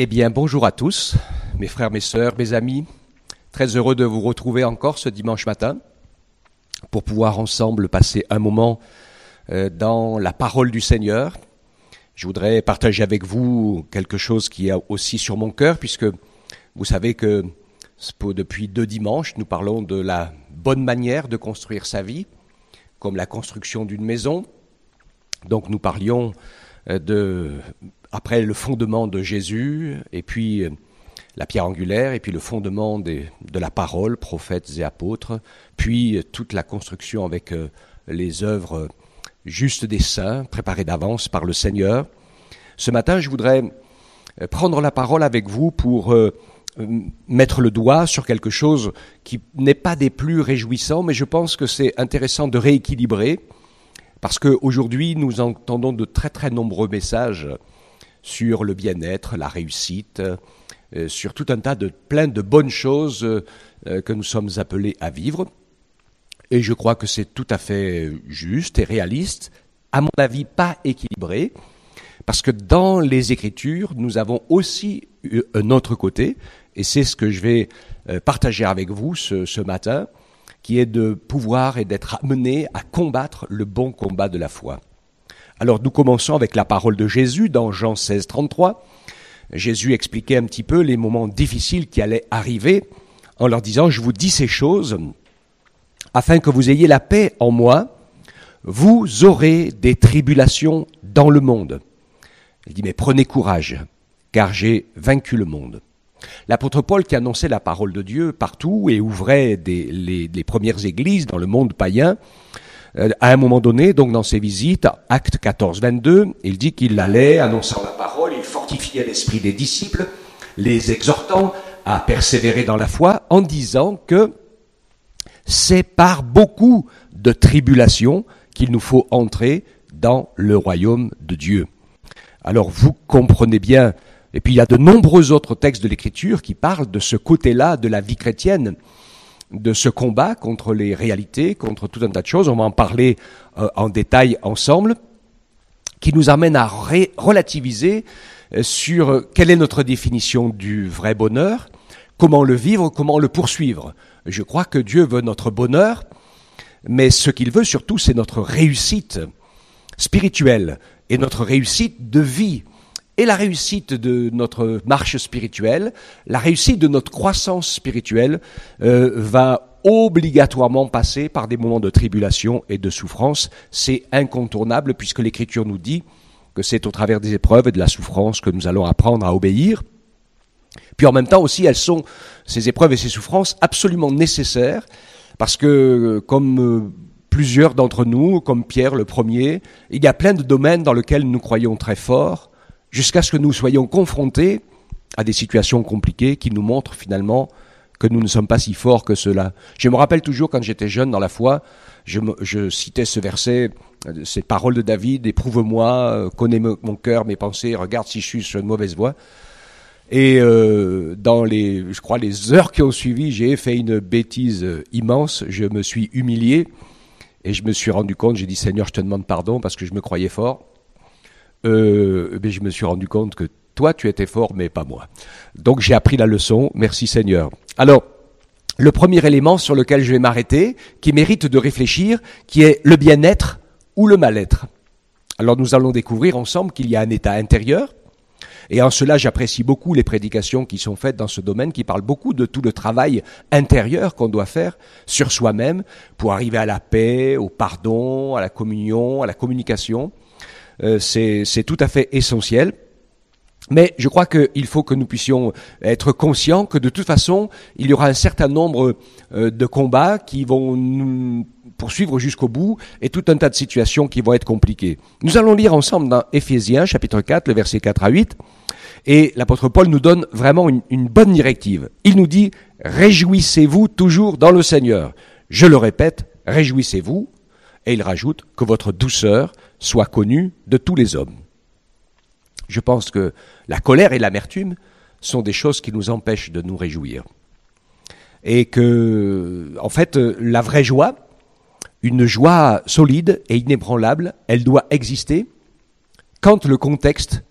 Eh bien, bonjour à tous, mes frères, mes sœurs, mes amis. Très heureux de vous retrouver encore ce dimanche matin pour pouvoir ensemble passer un moment euh, dans la parole du Seigneur. Je voudrais partager avec vous quelque chose qui est aussi sur mon cœur, puisque vous savez que depuis deux dimanches, nous parlons de la bonne manière de construire sa vie, comme la construction d'une maison. Donc nous parlions euh, de après le fondement de Jésus, et puis euh, la pierre angulaire, et puis le fondement de la parole, prophètes et apôtres, puis euh, toute la construction avec euh, les œuvres justes des saints, préparées d'avance par le Seigneur. Ce matin, je voudrais prendre la parole avec vous pour mettre le doigt sur quelque chose qui n'est pas des plus réjouissants, mais je pense que c'est intéressant de rééquilibrer, parce qu'aujourd'hui, nous entendons de très très nombreux messages sur le bien-être, la réussite, euh, sur tout un tas de plein de bonnes choses euh, que nous sommes appelés à vivre. Et je crois que c'est tout à fait juste et réaliste, à mon avis pas équilibré, parce que dans les Écritures, nous avons aussi un autre côté, et c'est ce que je vais euh, partager avec vous ce matin, qui est de pouvoir et d'être amené à combattre le bon combat de la foi. Alors nous commençons avec la parole de Jésus dans Jean 16, 33. Jésus expliquait un petit peu les moments difficiles qui allaient arriver en leur disant, je vous dis ces choses afin que vous ayez la paix en moi, vous aurez des tribulations dans le monde. Il dit, mais prenez courage, car j'ai vaincu le monde. L'apôtre Paul qui annonçait la parole de Dieu partout et ouvrait les, premières églises dans le monde païen, à un moment donné, donc dans ses visites, acte 14, 22, il dit qu'il allait, annonçant la parole, il fortifiait l'esprit des disciples, les exhortant à persévérer dans la foi, en disant que c'est par beaucoup de tribulations qu'il nous faut entrer dans le royaume de Dieu. Alors vous comprenez bien, et puis il y a de nombreux autres textes de l'Écriture qui parlent de ce côté-là de la vie chrétienne de ce combat contre les réalités, contre tout un tas de choses. On va en parler euh, en détail ensemble, qui nous amène à relativiser euh, sur euh, quelle est notre définition du vrai bonheur, comment le vivre, comment le poursuivre. Je crois que Dieu veut notre bonheur, mais ce qu'il veut surtout, c'est notre réussite spirituelle et notre réussite de vie et la réussite de notre marche spirituelle, la réussite de notre croissance spirituelle euh, va obligatoirement passer par des moments de tribulation et de souffrance. C'est incontournable puisque l'Écriture nous dit que c'est au travers des épreuves et de la souffrance que nous allons apprendre à obéir. Puis en même temps aussi, elles sont, ces épreuves et ces souffrances, absolument nécessaires parce que comme euh, plusieurs d'entre nous, comme Pierre le premier, il y a plein de domaines dans lesquels nous croyons très fort, jusqu'à ce que nous soyons confrontés à des situations compliquées qui nous montrent finalement que nous ne sommes pas si forts que cela. Je me rappelle toujours quand j'étais jeune dans la foi, je, citais ce verset, euh, cette parole de David, éprouve-moi, euh, connais mon cœur, mes pensées, regarde si je suis sur une mauvaise voie. Et euh, dans les, je crois, les heures qui ont suivi, j'ai fait une bêtise immense. Je me suis humilié et je me suis rendu compte. J'ai dit Seigneur, je te demande pardon parce que je me croyais fort euh, je me suis rendu compte que toi, tu étais fort, mais pas moi. Donc j'ai appris la leçon. Merci Seigneur. Alors, le premier élément sur lequel je vais m'arrêter, qui mérite de réfléchir, qui est le bien-être ou le mal-être. Alors nous allons découvrir ensemble qu'il y a un état intérieur, et en cela j'apprécie beaucoup les prédications qui sont faites dans ce domaine, qui parlent beaucoup de tout le travail intérieur qu'on doit faire sur soi-même pour arriver à la paix, au pardon, à la communion, à la communication. Euh, c'est tout à fait essentiel. Mais je crois qu'il faut que nous puissions être conscients que de toute façon, il y aura un certain nombre euh, de combats qui vont nous poursuivre jusqu'au bout et tout un tas de situations qui vont être compliquées. Nous allons lire ensemble dans Éphésiens chapitre 4, le verset 4 à 8, et l'apôtre Paul nous donne vraiment une, une bonne directive. Il nous dit, réjouissez-vous toujours dans le Seigneur. Je le répète, réjouissez-vous. Et il rajoute que votre douceur soit connue de tous les hommes. Je pense que la colère et l'amertume sont des choses qui nous empêchent de nous réjouir. Et que, en fait, la vraie joie, une joie solide et inébranlable, elle doit exister quand le contexte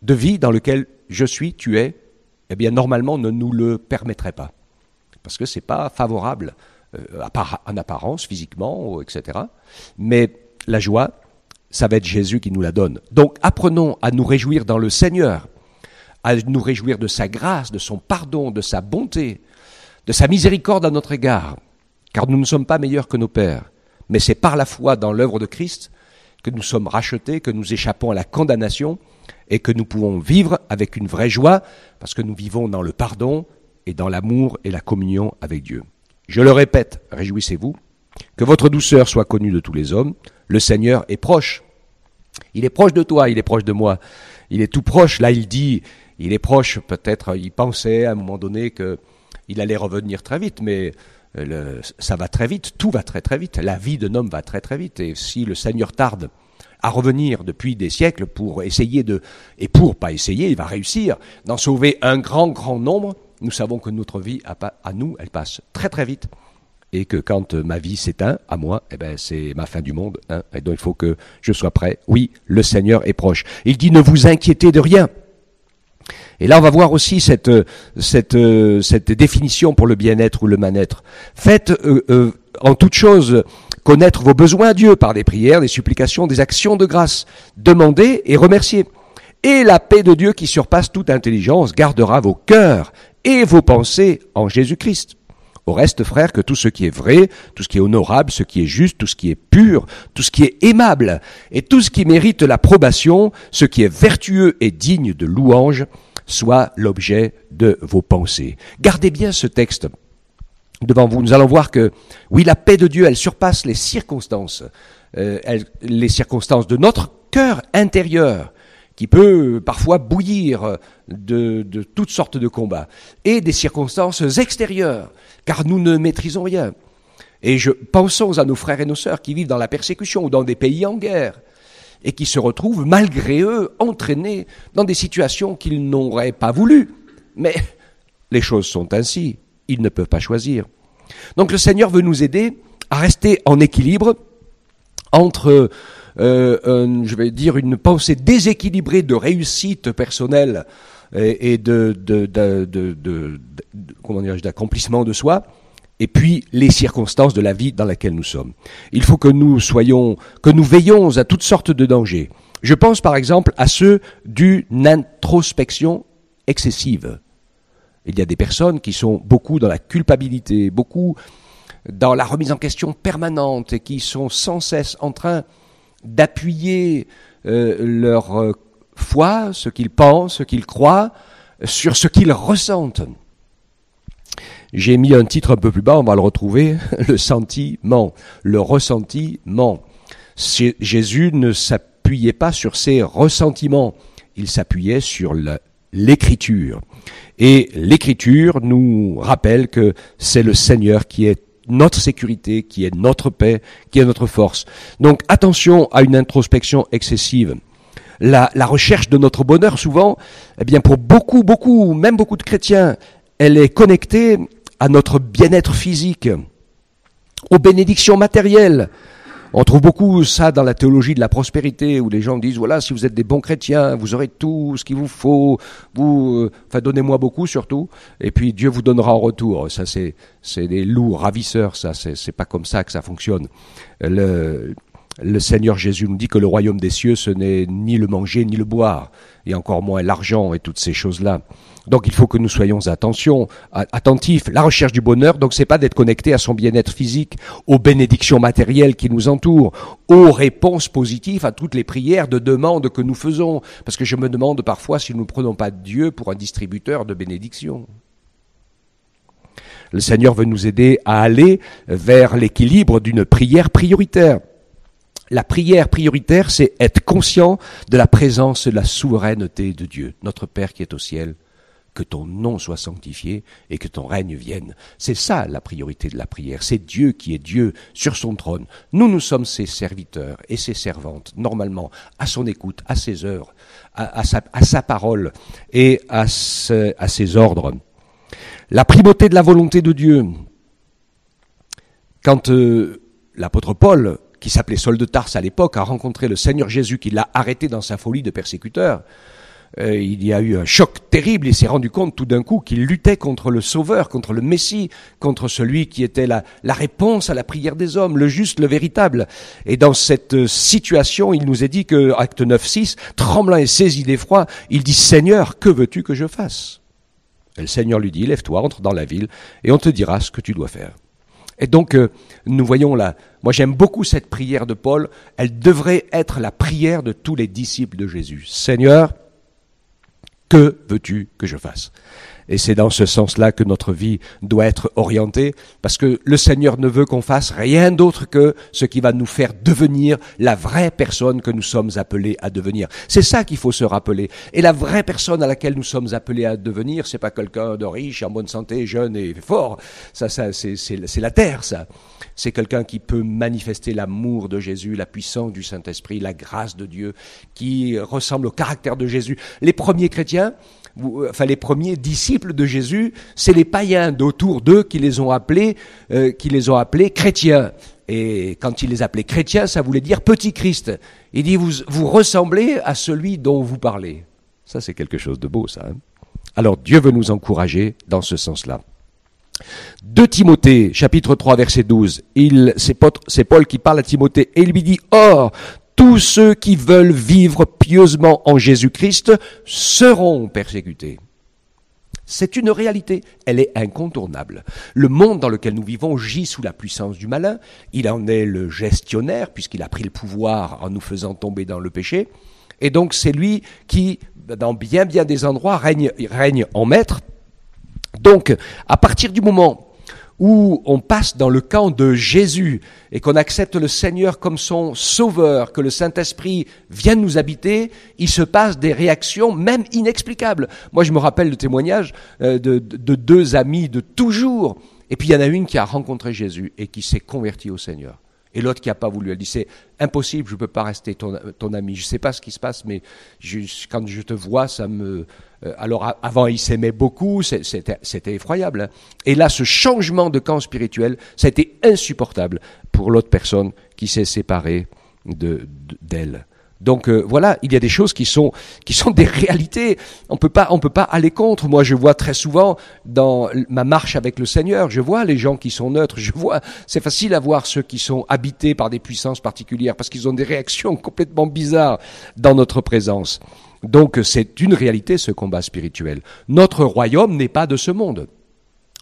de vie dans lequel je suis, tu es, eh bien normalement ne nous le permettrait pas. Parce que ce n'est pas favorable en apparence, physiquement, etc. Mais la joie, ça va être Jésus qui nous la donne. Donc apprenons à nous réjouir dans le Seigneur, à nous réjouir de sa grâce, de son pardon, de sa bonté, de sa miséricorde à notre égard, car nous ne sommes pas meilleurs que nos pères, mais c'est par la foi dans l'œuvre de Christ que nous sommes rachetés, que nous échappons à la condamnation et que nous pouvons vivre avec une vraie joie, parce que nous vivons dans le pardon et dans l'amour et la communion avec Dieu. Je le répète, réjouissez-vous, que votre douceur soit connue de tous les hommes, le Seigneur est proche. Il est proche de toi, il est proche de moi, il est tout proche. Là, il dit, il est proche, peut-être, il pensait à un moment donné qu'il allait revenir très vite, mais euh, ça va très vite, tout va très très vite, la vie d'un homme va très très vite, et si le Seigneur tarde à revenir depuis des siècles pour essayer de, et pour pas essayer, il va réussir d'en sauver un grand grand nombre, nous savons que notre vie à, nous, elle passe très très vite et que quand ma vie s'éteint à moi, eh ben c'est ma fin du monde. Hein, et donc il faut que je sois prêt. Oui, le Seigneur est proche. Il dit ne vous inquiétez de rien. Et là, on va voir aussi cette, cette, cette définition pour le bien-être ou le mal-être. Faites euh, euh, en toute chose connaître vos besoins à Dieu par des prières, des supplications, des actions de grâce. Demandez et remerciez. Et la paix de Dieu qui surpasse toute intelligence gardera vos cœurs et vos pensées en Jésus-Christ. Au reste, frère, que tout ce qui est vrai, tout ce qui est honorable, ce qui est juste, tout ce qui est pur, tout ce qui est aimable, et tout ce qui mérite l'approbation, ce qui est vertueux et digne de louange, soit l'objet de vos pensées. Gardez bien ce texte devant vous. Nous allons voir que, oui, la paix de Dieu, elle surpasse les circonstances, euh, les circonstances de notre cœur intérieur qui peut parfois bouillir de, toutes sortes de combats, et des circonstances extérieures, car nous ne maîtrisons rien. Et je pensons à nos frères et nos sœurs qui vivent dans la persécution ou dans des pays en guerre, et qui se retrouvent, malgré eux, entraînés dans des situations qu'ils n'auraient pas voulu. Mais les choses sont ainsi, ils ne peuvent pas choisir. Donc le Seigneur veut nous aider à rester en équilibre entre euh, je vais dire, une pensée déséquilibrée de réussite personnelle et, de, de, de, de comment d'accomplissement de soi, et puis les circonstances de la vie dans laquelle nous sommes. Il faut que nous soyons, que nous veillons à toutes sortes de dangers. Je pense par exemple à ceux d'une introspection excessive. Il y a des personnes qui sont beaucoup dans la culpabilité, beaucoup dans la remise en question permanente et qui sont sans cesse en train d'appuyer euh, leur euh, foi, ce qu'ils pensent, ce qu'ils croient, sur ce qu'ils ressentent. J'ai mis un titre un peu plus bas, on va le retrouver, le sentiment, le ressentiment. Jésus ne s'appuyait pas sur ses ressentiments, il s'appuyait sur l'écriture. Et l'écriture nous rappelle que c'est le Seigneur qui est notre sécurité, qui est notre paix, qui est notre force. Donc attention à une introspection excessive. La, recherche de notre bonheur, souvent, eh bien pour beaucoup, beaucoup, même beaucoup de chrétiens, elle est connectée à notre bien-être physique, aux bénédictions matérielles, on trouve beaucoup ça dans la théologie de la prospérité, où les gens disent, voilà, si vous êtes des bons chrétiens, vous aurez tout ce qu'il vous faut, vous, euh, enfin, donnez-moi beaucoup surtout, et puis Dieu vous donnera en retour. Ça, c'est, des loups ravisseurs, ça, c'est, c'est pas comme ça que ça fonctionne. Le, le Seigneur Jésus nous dit que le royaume des cieux, ce n'est ni le manger ni le boire, et encore moins l'argent et toutes ces choses-là. Donc il faut que nous soyons attention, attentifs. La recherche du bonheur, donc c'est pas d'être connecté à son bien-être physique, aux bénédictions matérielles qui nous entourent, aux réponses positives à toutes les prières de demandes que nous faisons. Parce que je me demande parfois si nous ne prenons pas Dieu pour un distributeur de bénédictions. Le Seigneur veut nous aider à aller vers l'équilibre d'une prière prioritaire. La prière prioritaire, c'est être conscient de la présence et de la souveraineté de Dieu, notre Père qui est au ciel. Que ton nom soit sanctifié et que ton règne vienne. C'est ça la priorité de la prière. C'est Dieu qui est Dieu sur son trône. Nous, nous sommes ses serviteurs et ses servantes, normalement, à son écoute, à ses œuvres, à, sa, parole et à, ses ordres. La primauté de la volonté de Dieu. Quand euh, l'apôtre Paul qui s'appelait Saul de Tarse à l'époque, a rencontré le Seigneur Jésus qui l'a arrêté dans sa folie de persécuteur, euh, il y a eu un choc terrible. Il s'est rendu compte tout d'un coup qu'il luttait contre le Sauveur, contre le Messie, contre celui qui était la, la réponse à la prière des hommes, le juste, le véritable. Et dans cette situation, il nous est dit que, acte 9, 6, tremblant et saisi d'effroi, il dit Seigneur, que veux-tu que je fasse? Et Le Seigneur lui dit Lève-toi, entre dans la ville, et on te dira ce que tu dois faire. Et donc, euh, nous voyons là, moi j'aime beaucoup cette prière de Paul, elle devrait être la prière de tous les disciples de Jésus. Seigneur, que veux-tu que je fasse? Et c'est dans ce sens-là que notre vie doit être orientée, parce que le Seigneur ne veut qu'on fasse rien d'autre que ce qui va nous faire devenir la vraie personne que nous sommes appelés à devenir. C'est ça qu'il faut se rappeler. Et la vraie personne à laquelle nous sommes appelés à devenir, c'est pas quelqu'un de riche, en bonne santé, jeune et fort. Ça, ça c'est la terre, ça. C'est quelqu'un qui peut manifester l'amour de Jésus, la puissance du Saint-Esprit, la grâce de Dieu, qui ressemble au caractère de Jésus. Les premiers chrétiens, enfin les premiers disciples de Jésus, c'est les païens d'autour d'eux qui les ont appelés, euh, chrétiens. Et quand il les appelait chrétiens, ça voulait dire petit Christ. Il dit vous, vous ressemblez à celui dont vous parlez. Ça c'est quelque chose de beau, ça. Hein. Alors Dieu veut nous encourager dans ce sens-là. De Timothée, chapitre 3, verset 12, c'est Paul qui parle à Timothée et il lui dit, Or, tous ceux qui veulent vivre pieusement en Jésus-Christ seront persécutés. C'est une réalité, elle est incontournable. Le monde dans lequel nous vivons gît sous la puissance du malin, il en est le gestionnaire puisqu'il a pris le pouvoir en nous faisant tomber dans le péché, et donc c'est lui qui, dans bien bien des endroits, règne, règne en maître. Donc, à partir du moment où on passe dans le camp de Jésus et qu'on accepte le Seigneur comme son sauveur, que le Saint-Esprit vienne nous habiter, il se passe des réactions même inexplicables. Moi, je me rappelle le témoignage euh, de, deux amis de toujours. Et puis il y en a une qui a rencontré Jésus et qui s'est convertie au Seigneur. Et l'autre qui n'a pas voulu. Elle dit, c'est impossible, je ne peux pas rester ton, ami. Je ne sais pas ce qui se passe, mais quand je te vois, ça me, euh, alors avant, il s'aimait beaucoup, c'était effroyable. Hein. Et là, ce changement de camp spirituel, ça a été insupportable pour l'autre personne qui s'est séparée d'elle. Donc euh, voilà, il y a des choses qui sont qui sont des réalités. On peut pas on peut pas aller contre. Moi, je vois très souvent dans ma marche avec le Seigneur, je vois les gens qui sont neutres. Je vois, c'est facile à voir ceux qui sont habités par des puissances particulières parce qu'ils ont des réactions complètement bizarres dans notre présence. Donc c'est une réalité ce combat spirituel. Notre royaume n'est pas de ce monde.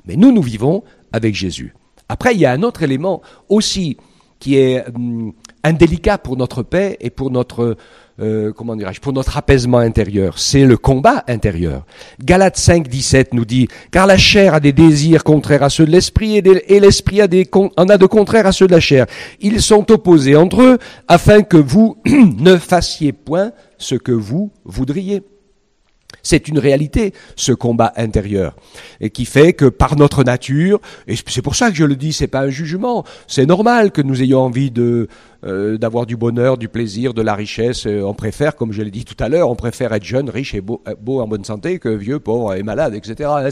Mais nous, nous vivons avec Jésus. Après, il y a un autre élément aussi qui est hum, indélicat pour notre paix et pour notre euh, comment dirais-je pour notre apaisement intérieur. C'est le combat intérieur. Galates 5, 17 nous dit car la chair a des désirs contraires à ceux de l'esprit et, l'esprit a des en a de contraires à ceux de la chair. Ils sont opposés entre eux afin que vous ne fassiez point ce que vous voudriez. C'est une réalité, ce combat intérieur, et qui fait que par notre nature, et c'est pour ça que je le dis, c'est pas un jugement, c'est normal que nous ayons envie de euh, d'avoir du bonheur, du plaisir, de la richesse. Euh, on préfère, comme je l'ai dit tout à l'heure, on préfère être jeune, riche et beau, euh, beau, en bonne santé que vieux, pauvre et malade, etc. Hein,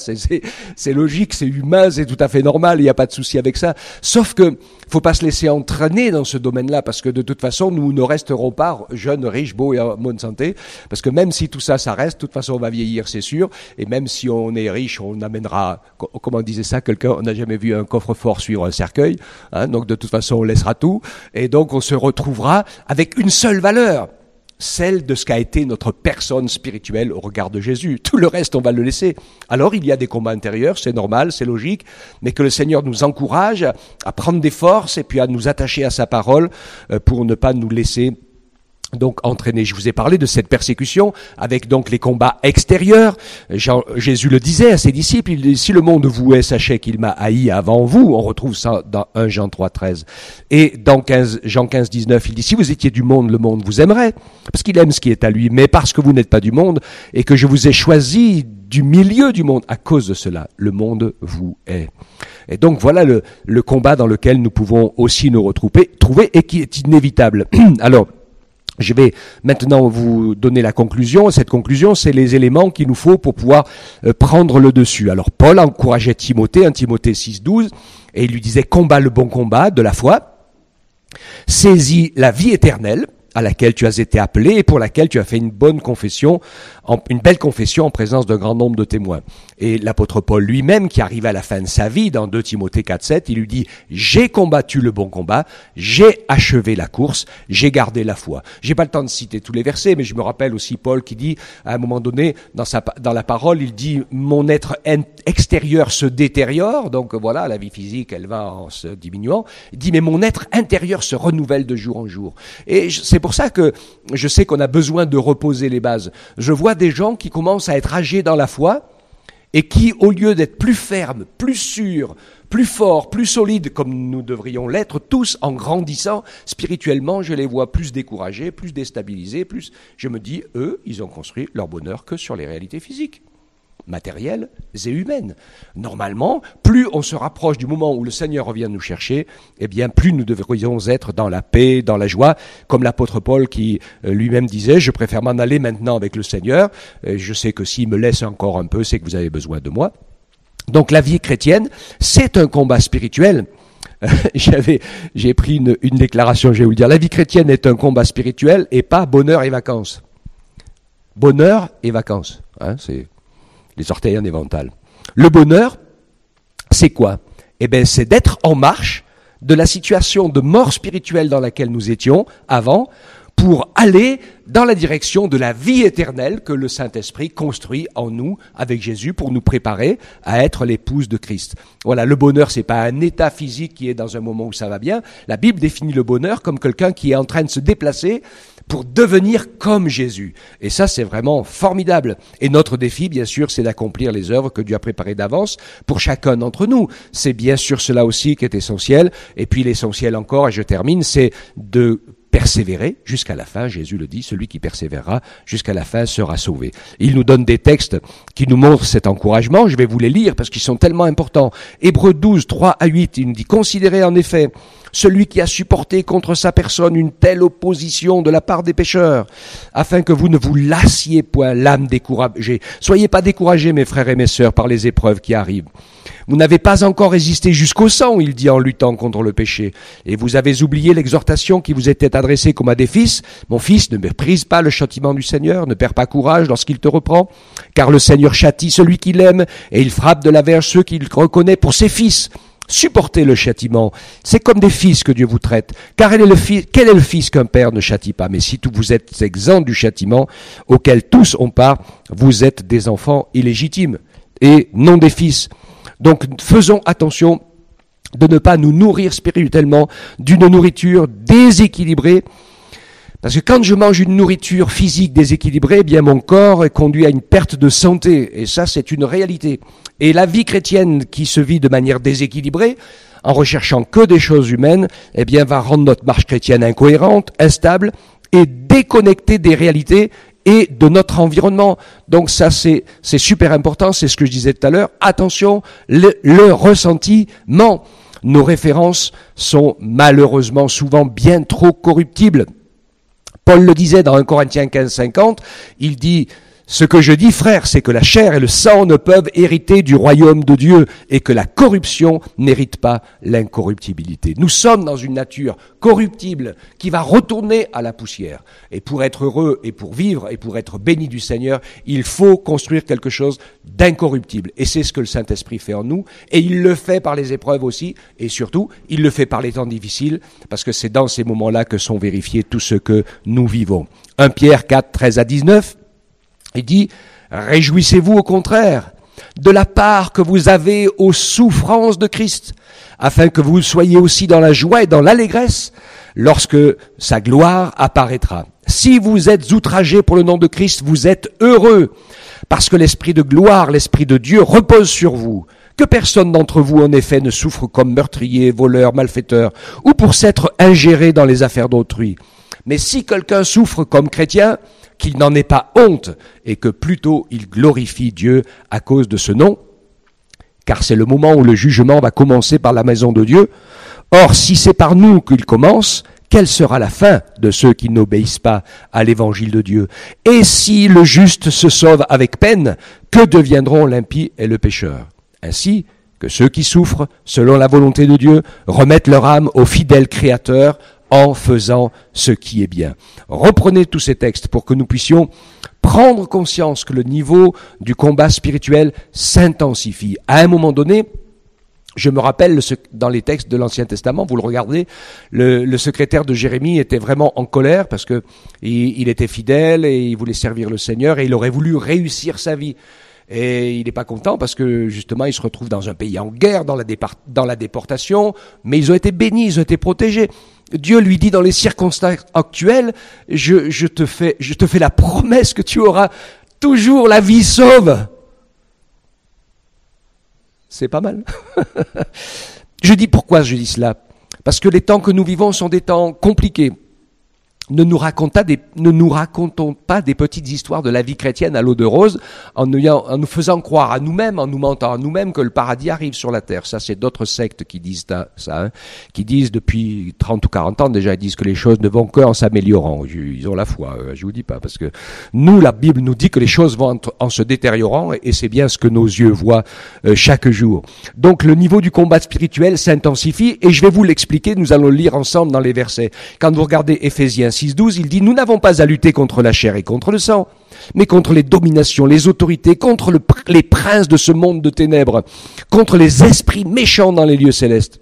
c'est logique, c'est humain, c'est tout à fait normal, il n'y a pas de souci avec ça. Sauf que faut pas se laisser entraîner dans ce domaine-là, parce que de toute façon, nous ne resterons pas jeunes, riches, beaux et en bonne santé, parce que même si tout ça, ça reste, de toute façon, on va vieillir, c'est sûr, et même si on est riche, on amènera, comment disait ça, quelqu'un, on n'a jamais vu un coffre-fort suivre un cercueil, hein, donc de toute façon, on laissera tout, et donc on se retrouvera avec une seule valeur, celle de ce qu'a été notre personne spirituelle au regard de Jésus. Tout le reste, on va le laisser. Alors, il y a des combats intérieurs, c'est normal, c'est logique, mais que le Seigneur nous encourage à prendre des forces et puis à nous attacher à sa parole euh, pour ne pas nous laisser donc entraîné. Je vous ai parlé de cette persécution avec donc les combats extérieurs. Jésus le disait à ses disciples, il dit, si le monde vous est, sachez qu'il m'a haï avant vous. On retrouve ça dans 1 Jean 3, 13. Et dans 15, Jean 15, 19, il dit, si vous étiez du monde, le monde vous aimerait, parce qu'il aime ce qui est à lui, mais parce que vous n'êtes pas du monde et que je vous ai choisi du milieu du monde, à cause de cela, le monde vous est. Et donc voilà le, le combat dans lequel nous pouvons aussi nous retrouver, trouver et qui est inévitable. Alors, je vais maintenant vous donner la conclusion. Cette conclusion, c'est les éléments qu'il nous faut pour pouvoir euh, prendre le dessus. Alors Paul encourageait Timothée, 1 Timothée 6, 12, et il lui disait combat le bon combat de la foi, saisis la vie éternelle, à laquelle tu as été appelé et pour laquelle tu as fait une bonne confession, une belle confession en présence d'un grand nombre de témoins. Et l'apôtre Paul lui-même, qui arrive à la fin de sa vie, dans 2 Timothée 4, 7, il lui dit, j'ai combattu le bon combat, j'ai achevé la course, j'ai gardé la foi. J'ai pas le temps de citer tous les versets, mais je me rappelle aussi Paul qui dit, à un moment donné, dans, sa, dans la parole, il dit, mon être extérieur se détériore, donc voilà, la vie physique, elle va en se diminuant. Il dit, mais mon être intérieur se renouvelle de jour en jour. Et c'est pour ça que je sais qu'on a besoin de reposer les bases. Je vois des gens qui commencent à être âgés dans la foi et qui, au lieu d'être plus fermes, plus sûrs, plus forts, plus solides, comme nous devrions l'être tous en grandissant spirituellement, je les vois plus découragés, plus déstabilisés, plus... Je me dis, eux, ils ont construit leur bonheur que sur les réalités physiques matérielles et humaines. Normalement, plus on se rapproche du moment où le Seigneur revient nous chercher, eh bien, plus nous devrions être dans la paix, dans la joie, comme l'apôtre Paul qui euh, lui-même disait, je préfère m'en aller maintenant avec le Seigneur. Je sais que s'il me laisse encore un peu, c'est que vous avez besoin de moi. Donc la vie chrétienne, c'est un combat spirituel. J'avais, j'ai pris une, une déclaration, je vais vous le dire. La vie chrétienne est un combat spirituel et pas bonheur et vacances. Bonheur et vacances. Hein, c'est les orteils en évental. Le bonheur, c'est quoi? Eh bien, c'est d'être en marche de la situation de mort spirituelle dans laquelle nous étions avant pour aller dans la direction de la vie éternelle que le Saint-Esprit construit en nous avec Jésus pour nous préparer à être l'épouse de Christ. Voilà, le bonheur c'est pas un état physique qui est dans un moment où ça va bien. La Bible définit le bonheur comme quelqu'un qui est en train de se déplacer pour devenir comme Jésus. Et ça, c'est vraiment formidable. Et notre défi, bien sûr, c'est d'accomplir les œuvres que Dieu a préparées d'avance pour chacun d'entre nous. C'est bien sûr cela aussi qui est essentiel. Et puis l'essentiel encore, et je termine, c'est de persévérer jusqu'à la fin. Jésus le dit, celui qui persévérera jusqu'à la fin sera sauvé. Il nous donne des textes qui nous montrent cet encouragement. Je vais vous les lire parce qu'ils sont tellement importants. Hébreux 12, 3 à 8, il nous dit, considérez en effet celui qui a supporté contre sa personne une telle opposition de la part des pécheurs, afin que vous ne vous lassiez point l'âme découragée. Soyez pas découragés, mes frères et mes sœurs, par les épreuves qui arrivent. Vous n'avez pas encore résisté jusqu'au sang, il dit en luttant contre le péché. Et vous avez oublié l'exhortation qui vous était adressée comme à des fils. Mon fils, ne méprise pas le châtiment du Seigneur, ne perds pas courage lorsqu'il te reprend, car le Seigneur châtie celui qu'il aime, et il frappe de la verge ceux qu'il reconnaît pour ses fils. Supportez le châtiment. C'est comme des fils que Dieu vous traite. Car quel est le fils, qu'un père ne châtie pas? Mais si vous êtes exempt du châtiment auquel tous ont part, vous êtes des enfants illégitimes et non des fils. Donc faisons attention de ne pas nous nourrir spirituellement d'une nourriture déséquilibrée. Parce que quand je mange une nourriture physique déséquilibrée, eh bien mon corps est conduit à une perte de santé. Et ça, c'est une réalité. Et la vie chrétienne qui se vit de manière déséquilibrée, en recherchant que des choses humaines, eh bien va rendre notre marche chrétienne incohérente, instable et déconnectée des réalités et de notre environnement. Donc ça, c'est, super important, c'est ce que je disais tout à l'heure. Attention, le, le ressentiment. Nos références sont malheureusement souvent bien trop corruptibles. Paul le disait dans 1 Corinthiens 15, 50, il dit, ce que je dis, frère, c'est que la chair et le sang ne peuvent hériter du royaume de Dieu et que la corruption n'hérite pas l'incorruptibilité. Nous sommes dans une nature corruptible qui va retourner à la poussière. Et pour être heureux et pour vivre et pour être béni du Seigneur, il faut construire quelque chose d'incorruptible. Et c'est ce que le Saint-Esprit fait en nous. Et il le fait par les épreuves aussi. Et surtout, il le fait par les temps difficiles parce que c'est dans ces moments-là que sont vérifiés tout ce que nous vivons. 1 Pierre 4, 13 à 19. Il dit, réjouissez-vous au contraire de la part que vous avez aux souffrances de Christ, afin que vous soyez aussi dans la joie et dans l'allégresse lorsque sa gloire apparaîtra. Si vous êtes outragés pour le nom de Christ, vous êtes heureux, parce que l'Esprit de gloire, l'Esprit de Dieu repose sur vous. Que personne d'entre vous, en effet, ne souffre comme meurtrier, voleur, malfaiteur, ou pour s'être ingéré dans les affaires d'autrui. Mais si quelqu'un souffre comme chrétien, qu'il n'en ait pas honte et que plutôt il glorifie Dieu à cause de ce nom, car c'est le moment où le jugement va commencer par la maison de Dieu. Or, si c'est par nous qu'il commence, quelle sera la fin de ceux qui n'obéissent pas à l'évangile de Dieu? Et si le juste se sauve avec peine, que deviendront l'impie et le pécheur? Ainsi que ceux qui souffrent selon la volonté de Dieu remettent leur âme au fidèle Créateur en faisant ce qui est bien. Reprenez tous ces textes pour que nous puissions prendre conscience que le niveau du combat spirituel s'intensifie. À un moment donné, je me rappelle dans les textes de l'Ancien Testament, vous le regardez, le, secrétaire de Jérémie était vraiment en colère parce que il, était fidèle et il voulait servir le Seigneur et il aurait voulu réussir sa vie. Et il n'est pas content parce que justement il se retrouve dans un pays en guerre, dans la, dans la déportation, mais ils ont été bénis, ils ont été protégés. Dieu lui dit dans les circonstances actuelles, je, te fais, je te fais la promesse que tu auras toujours la vie sauve. C'est pas mal. je dis pourquoi je dis cela Parce que les temps que nous vivons sont des temps compliqués ne nous, racontons pas des petites histoires de la vie chrétienne à l'eau de rose en nous, faisant croire à nous-mêmes, en nous mentant à nous-mêmes que le paradis arrive sur la terre. Ça, c'est d'autres sectes qui disent ça, hein, qui disent depuis 30 ou 40 ans déjà, ils disent que les choses ne vont qu'en s'améliorant. Ils ont la foi, je vous dis pas, parce que nous, la Bible nous dit que les choses vont en, se détériorant et c'est bien ce que nos yeux voient euh, chaque jour. Donc le niveau du combat spirituel s'intensifie et je vais vous l'expliquer, nous allons le lire ensemble dans les versets. Quand vous regardez Éphésiens 6.12, il dit, nous n'avons pas à lutter contre la chair et contre le sang, mais contre les dominations, les autorités, contre les princes de ce monde de ténèbres, contre les esprits méchants dans les lieux célestes.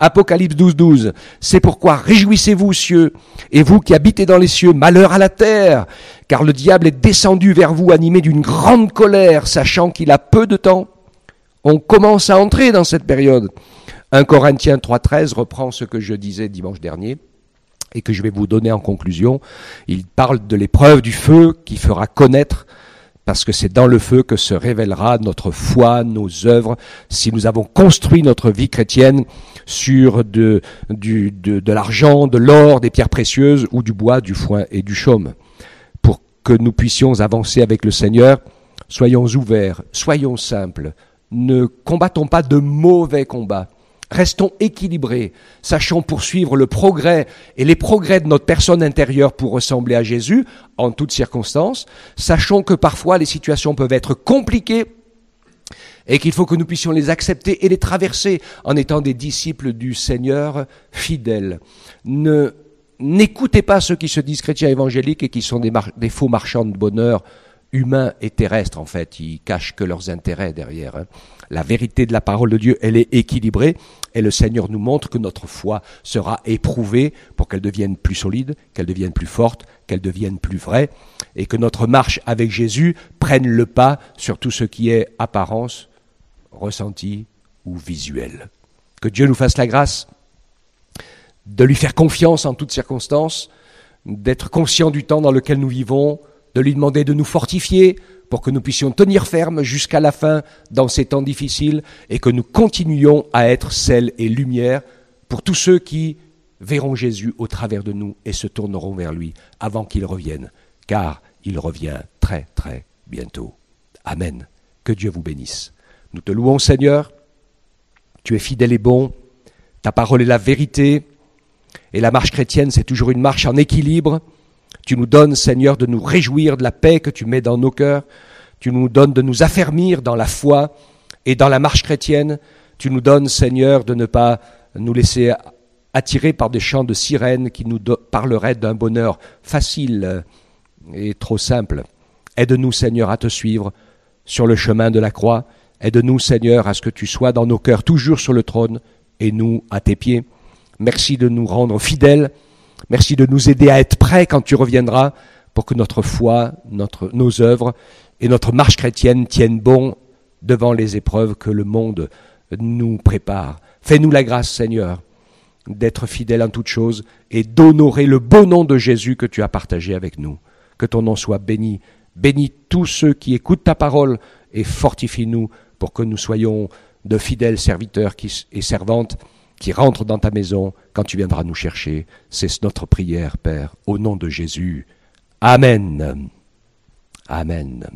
Apocalypse 12, 12. C'est pourquoi réjouissez-vous, cieux, et vous qui habitez dans les cieux, malheur à la terre, car le diable est descendu vers vous animé d'une grande colère, sachant qu'il a peu de temps. On commence à entrer dans cette période. 1 Corinthiens 3.13 reprend ce que je disais dimanche dernier et que je vais vous donner en conclusion. Il parle de l'épreuve du feu qui fera connaître, parce que c'est dans le feu que se révélera notre foi, nos œuvres, si nous avons construit notre vie chrétienne sur de, l'argent, de l'or, des pierres précieuses ou du bois, du foin et du chaume. Pour que nous puissions avancer avec le Seigneur, soyons ouverts, soyons simples, ne combattons pas de mauvais combats Restons équilibrés, sachons poursuivre le progrès et les progrès de notre personne intérieure pour ressembler à Jésus en toutes circonstances. Sachons que parfois les situations peuvent être compliquées et qu'il faut que nous puissions les accepter et les traverser en étant des disciples du Seigneur fidèles. Ne, n'écoutez pas ceux qui se disent chrétiens évangéliques et qui sont des, des faux marchands de bonheur humains et terrestres en fait, ils cachent que leurs intérêts derrière. Hein. La vérité de la parole de Dieu, elle est équilibrée et le Seigneur nous montre que notre foi sera éprouvée pour qu'elle devienne plus solide, qu'elle devienne plus forte, qu'elle devienne plus vraie et que notre marche avec Jésus prenne le pas sur tout ce qui est apparence, ressenti ou visuel. Que Dieu nous fasse la grâce de lui faire confiance en toutes circonstances, d'être conscient du temps dans lequel nous vivons, de lui demander de nous fortifier pour que nous puissions tenir ferme jusqu'à la fin dans ces temps difficiles et que nous continuions à être sel et lumière pour tous ceux qui verront Jésus au travers de nous et se tourneront vers lui avant qu'il revienne, car il revient très très bientôt. Amen. Que Dieu vous bénisse. Nous te louons Seigneur, tu es fidèle et bon, ta parole est la vérité, et la marche chrétienne c'est toujours une marche en équilibre, tu nous donnes, Seigneur, de nous réjouir de la paix que tu mets dans nos cœurs. Tu nous donnes de nous affermir dans la foi et dans la marche chrétienne. Tu nous donnes, Seigneur, de ne pas nous laisser attirer par des chants de sirènes qui nous parleraient d'un bonheur facile et trop simple. Aide-nous, Seigneur, à te suivre sur le chemin de la croix. Aide-nous, Seigneur, à ce que tu sois dans nos cœurs toujours sur le trône et nous à tes pieds. Merci de nous rendre fidèles Merci de nous aider à être prêts quand tu reviendras pour que notre foi, nos œuvres et notre marche chrétienne tiennent bon devant les épreuves que le monde nous prépare. Fais-nous la grâce, Seigneur, d'être fidèles en toutes choses et d'honorer le beau nom de Jésus que tu as partagé avec nous. Que ton nom soit béni. Bénis tous ceux qui écoutent ta parole et fortifie-nous pour que nous soyons de fidèles serviteurs et servantes qui rentre dans ta maison quand tu viendras nous chercher. C'est notre prière, Père, au nom de Jésus. Amen. Amen.